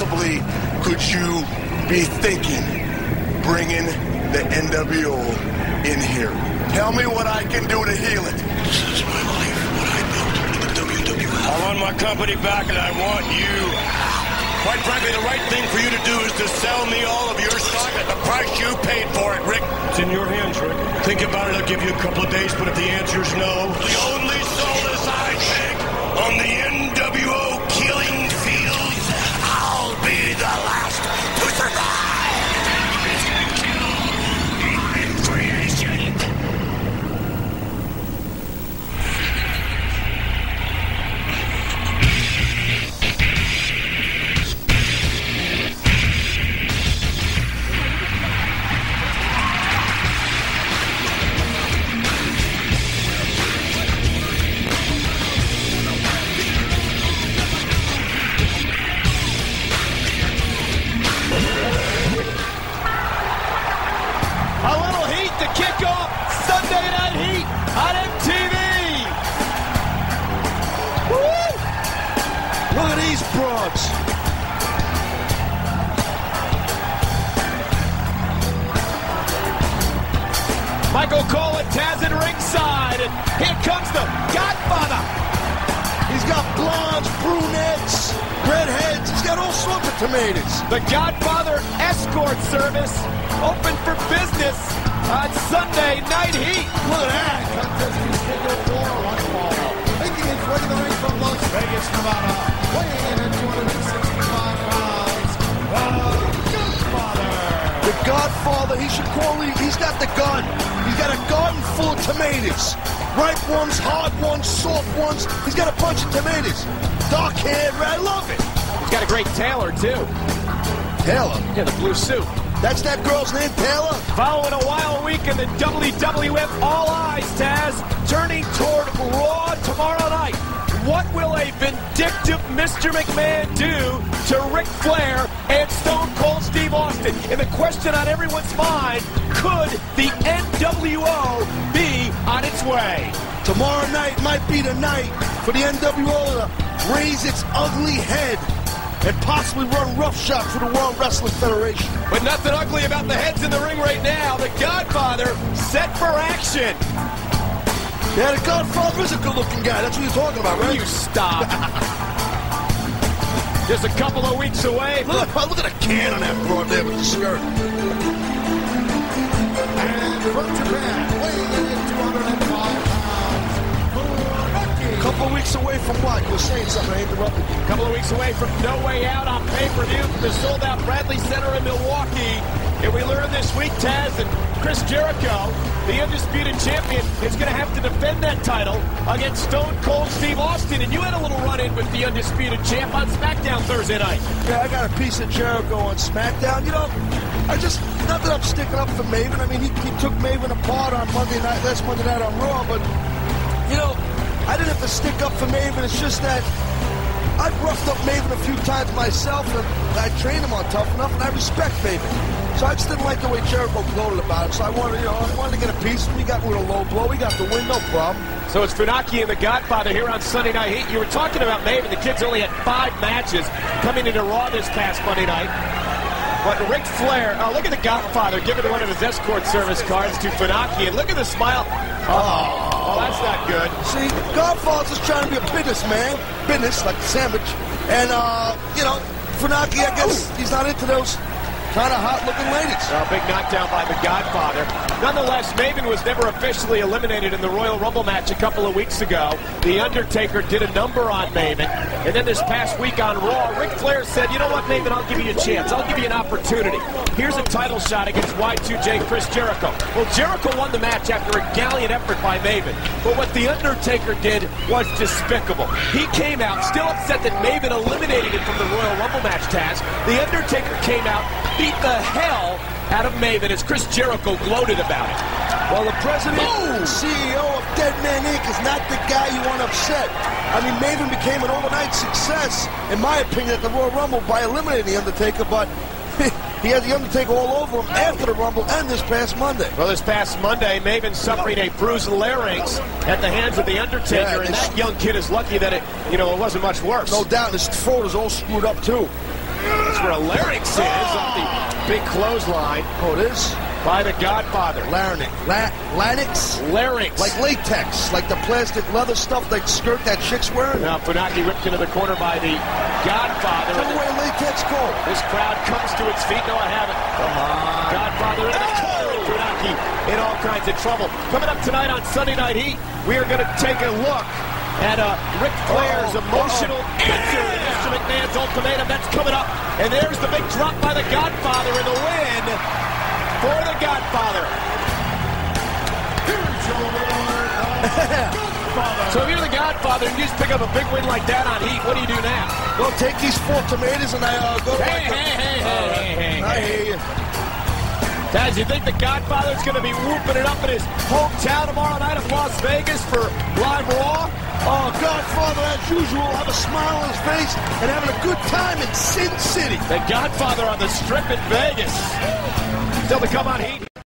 possibly could you be thinking bringing the NWO in here? Tell me what I can do to heal it. This is my life, what I built in the WWF. I want my company back and I want you. Quite frankly, the right thing for you to do is to sell me all of your stock at the price you paid for it, Rick. It's in your hands, Rick. Think about it. I'll give you a couple of days, but if the answer's no, broads. Michael Cole and Taz at ringside, and here comes the Godfather. He's got blondes, brunettes, redheads. He's got all sorts of tomatoes. The Godfather Escort Service open for business on Sunday Night Heat. Look at that. Contest is scheduled for one fall. Making his way to the ring from Las Vegas, Nevada. Weighing in at 265 pounds. The Godfather. The Godfather, he should call him. He's got the gun. He's got a garden full of tomatoes. Ripe ones, hard ones, soft ones. He's got a bunch of tomatoes. Dark hair, I love it. He's got a great tailor, too. Taylor. Yeah, the blue suit. That's that girl's name, Taylor? Following a wild week in the WWF, all eyes, Taz, Mr. McMahon do to Ric Flair and Stone Cold Steve Austin? And the question on everyone's mind, could the NWO be on its way? Tomorrow night might be the night for the NWO to raise its ugly head and possibly run roughshod for the World Wrestling Federation. But nothing ugly about the heads in the ring right now. The Godfather set for action. Yeah, the Godfather is a good-looking guy. That's what you're talking about, right? You stop. Just a couple of weeks away. Look, look at the can on that broad there with the skirt. And from Japan, weighing in at 205 pounds. A couple of weeks away from what? You were saying something. I interrupted you. A couple of weeks away from No Way Out on pay-per-view from the sold-out Bradley Center in Milwaukee. And we learned this week, Taz, that Chris Jericho, the undisputed champion, is going to have to defend that title against Stone Cold Steve Austin. And you had a little run-in with the undisputed champ on SmackDown Thursday night. Yeah, I got a piece of Jericho on SmackDown. You know, I just, not that I'm sticking up for Maven. I mean, he, he took Maven apart on Monday night, last Monday night on Raw, but, you know, I didn't have to stick up for Maven. It's just that I've roughed up Maven a few times myself, and I trained him on Tough Enough, and I respect Maven. So I just didn't like the way Jericho gloated about it. So I wanted, you know, I wanted to get a piece. We got rid of low blow. We got the win, no problem. So it's Funaki and the Godfather here on Sunday Night Heat. You were talking about Maven. The kid's only had five matches coming into Raw this past Monday night. But Ric Flair, oh, look at the Godfather giving one of his escort service cards to Funaki. And look at the smile. Oh that's not good. See, Godfather's is trying to be a business man, business like a sandwich, and uh, you know, Funaki, I guess he's not into those kind of hot-looking ladies. A big knockdown by the Godfather. Nonetheless, Maven was never officially eliminated in the Royal Rumble match a couple of weeks ago. The Undertaker did a number on Maven. And then this past week on Raw, Ric Flair said, you know what, Maven, I'll give you a chance. I'll give you an opportunity. Here's a title shot against Y2J Chris Jericho. Well, Jericho won the match after a gallant effort by Maven. But what The Undertaker did was despicable. He came out still upset that Maven eliminated him from the Royal Rumble match Taz. The Undertaker came out, beat the hell out of Maven as Chris Jericho gloated about it. Well, the president and CEO of Dead Man Inc. is not the guy you want upset. I mean, Maven became an overnight success, in my opinion, at the Royal Rumble by eliminating The Undertaker, but he had The Undertaker all over him after the Rumble and this past Monday. Well, this past Monday, Maven suffering a bruised larynx at the hands of The Undertaker, Yeah, and this- that young kid is lucky that it, you know, it wasn't much worse. No doubt, his throat is all screwed up, too. That's where a larynx is off the big clothesline Oh, it is? by the Godfather. Larynx. La- Larynx? Larynx. Like latex, like the plastic leather stuff, that skirt that chick's wearing. now Funaki ripped into the corner by the Godfather. Tell me where latex go. This crowd comes to its feet. No, I haven't. Come on. Godfather into the corner. Funaki in all kinds of trouble. Coming up tonight on Sunday Night Heat, we are going to take a look at uh, Ric Flair's Uh-oh. emotional answer to Mr. McMahon's ultimatum. That's coming up. And there's the big drop by the Godfather in the win for the Godfather. Here's your winner. So if you're the Godfather and you just pick up a big win like that on Heat, what do you do now? Well, take these four tomatoes and I uh, go Hey, hey, hey, hey, hey, hey, I hear you. Guys, you think the Godfather's going to be whooping it up in his hometown tomorrow night of Las Vegas for Live Raw? Oh, Godfather, as usual, have a smile on his face and having a good time in Sin City. The Godfather on the strip in Vegas. Still to come on Heat.